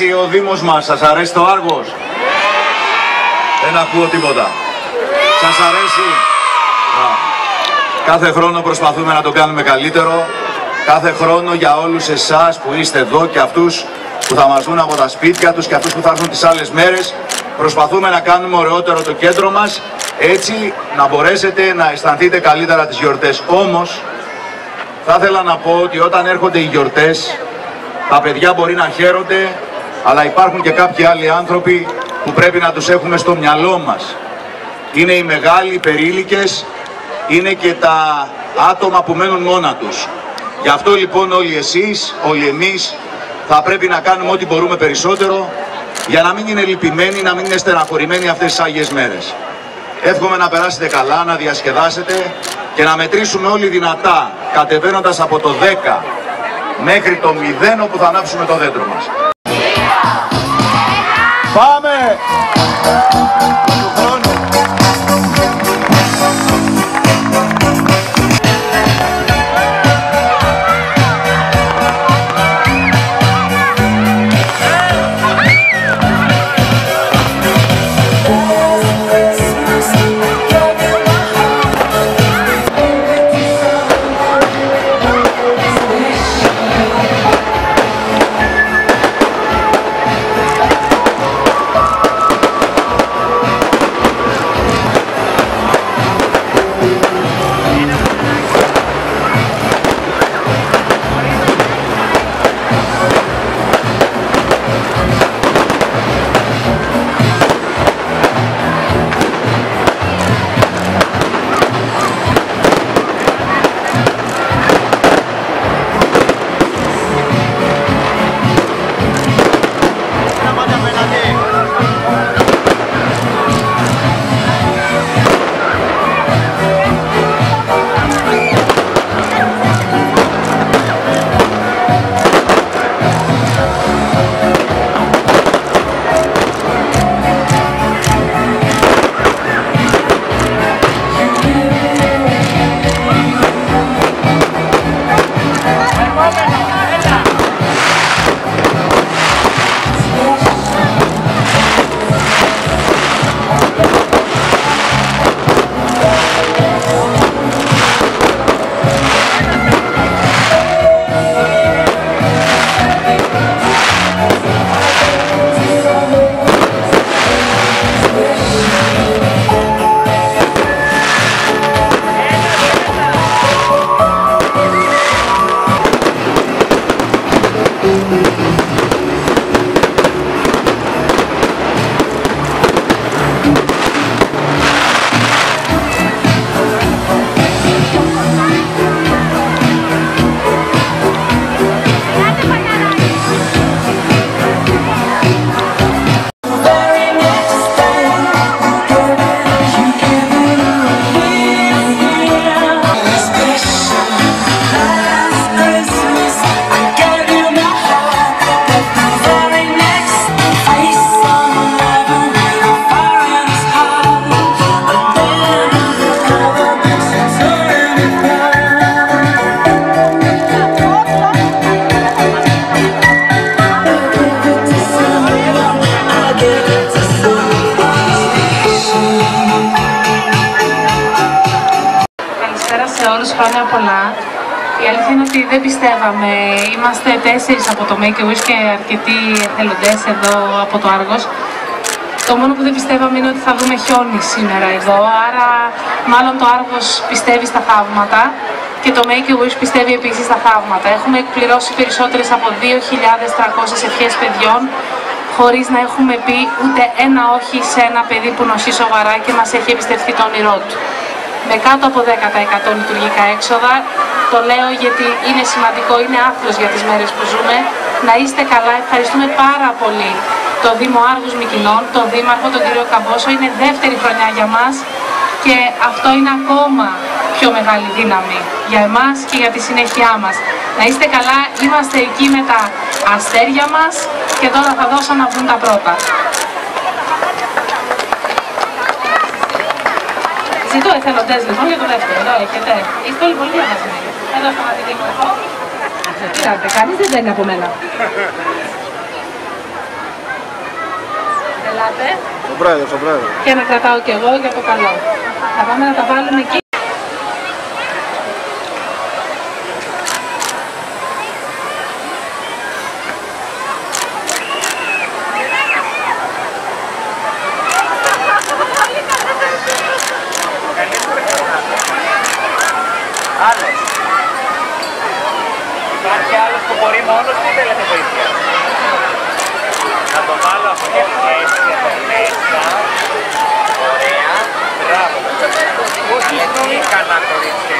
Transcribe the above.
αρέσει ο Δήμος μας, σας αρέσει το Άργος; Δεν ακούω τίποτα. Σας αρέσει; Κάθε χρόνο προσπαθούμε να το κάνουμε καλύτερο. Κάθε χρόνο για όλους εσάς που είστε εδώ και αυτούς που θα μας δουν από τα σπίτια τους και αυτούς που θα έρθουν τις άλλες μέρες. Προσπαθούμε να κάνουμε ωραιότερο το κέντρο μας, έτσι να μπορέσετε να αισθανθείτε καλύτερα τις γιορτές. Όμως, θα ήθελα να πω ότι όταν έρχονται οι γιορτές, τα παιδιά μπορεί να χαίρονται, αλλά υπάρχουν και κάποιοι άλλοι άνθρωποι που πρέπει να τους έχουμε στο μυαλό μας. Είναι οι μεγάλοι περίλικες, είναι και τα άτομα που μένουν μόνα τους. Γι' αυτό λοιπόν όλοι εσείς, όλοι εμείς, θα πρέπει να κάνουμε ό,τι μπορούμε περισσότερο για να μην είναι λυπημένοι, να μην είναι στεναχωρημένοι αυτές τις Άγιες μέρες. Εύχομαι να περάσετε καλά, να διασκεδάσετε και να μετρήσουμε όλοι δυνατά, κατεβαίνοντας από το 10 μέχρι το 0 όπου θα ανάψουμε το δέντρο μας. Πάμε! Ότι δεν πιστεύαμε. Είμαστε τέσσερις από το Make a Wish και αρκετοί εθελοντές εδώ από το Άργος. Το μόνο που δεν πιστεύαμε είναι ότι θα δούμε χιόνι σήμερα εδώ, άρα μάλλον το Άργος πιστεύει στα θαύματα και το Make a Wish πιστεύει επίσης στα θαύματα. Έχουμε εκπληρώσει περισσότερες από 2.300 ευχές παιδιών χωρίς να έχουμε πει ούτε ένα όχι σε ένα παιδί που νοσεί σοβαρά και μας έχει εμπιστευτεί το όνειρό του με κάτω από 10% λειτουργικά έξοδα. Το λέω γιατί είναι σημαντικό, είναι άθλος για τις μέρες που ζούμε. Να είστε καλά, ευχαριστούμε πάρα πολύ το Δήμο Άργους Μικινών, τον Δήμαρχο, τον κύριο Καμπόσο. Είναι δεύτερη χρονιά για μας και αυτό είναι ακόμα πιο μεγάλη δύναμη για εμάς και για τη συνέχειά μας. Να είστε καλά, είμαστε εκεί με τα αστέρια μας και τώρα θα δώσω να βγουν τα πρώτα. Ζητώ εθελοντέ λοιπόν για το δεύτερο. Εδώ έχετε. Είστε όλοι πολύ διαβασμένοι. Εδώ στο μαθητή μου εγώ. Κοιτάξτε, κανείς δεν παίρνει από μένα. Ελάτε. Τον πρόεδρος, τον πρόεδρος. Και να κρατάω κι εγώ για το καλό. Θα πάμε να τα βάλουμε εκεί. μόνος δεν θέλετε βοήθεια. Να το βάλω από το έτσι εδώ μέσα. Ωραία. Μπράβο. Όχι, δεν είχα να κορίτσια.